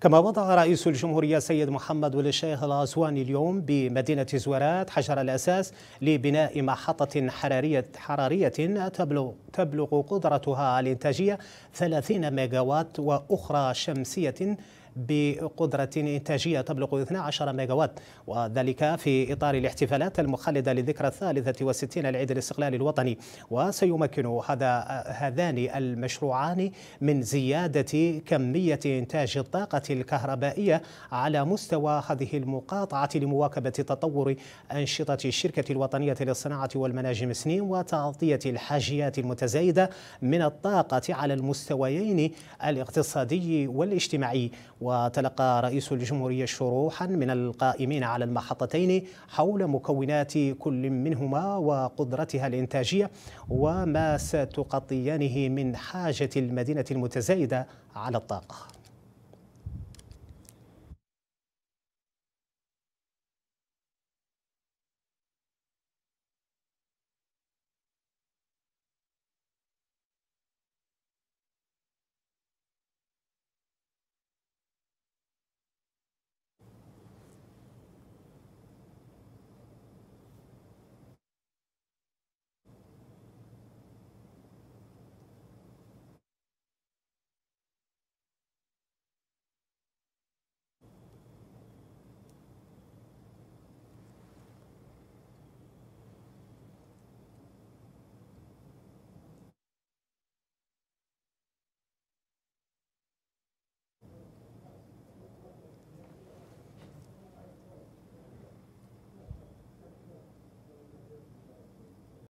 كما وضع رئيس الجمهورية سيد محمد ولي الشيخ الغزواني اليوم بمدينة زوارات حجر الأساس لبناء محطة حرارية حرارية تبلغ تبلغ قدرتها الإنتاجية 30 ميجاوات وأخرى شمسية بقدرة إنتاجية تبلغ 12 ميجاوات وذلك في إطار الاحتفالات المخلدة لذكرى الثالثة والستين لعيد الاستقلال الوطني. وسيمكن هذا هذان المشروعان من زيادة كمية إنتاج الطاقة الكهربائية على مستوى هذه المقاطعة لمواكبة تطور أنشطة الشركة الوطنية للصناعة والمناجم سنين وتغطية الحاجيات المتزايدة من الطاقة على المستويين الاقتصادي والاجتماعي. وتلقى رئيس الجمهورية شروحا من القائمين على المحطتين حول مكونات كل منهما وقدرتها الإنتاجية وما ستغطيانه من حاجة المدينة المتزايدة على الطاقة.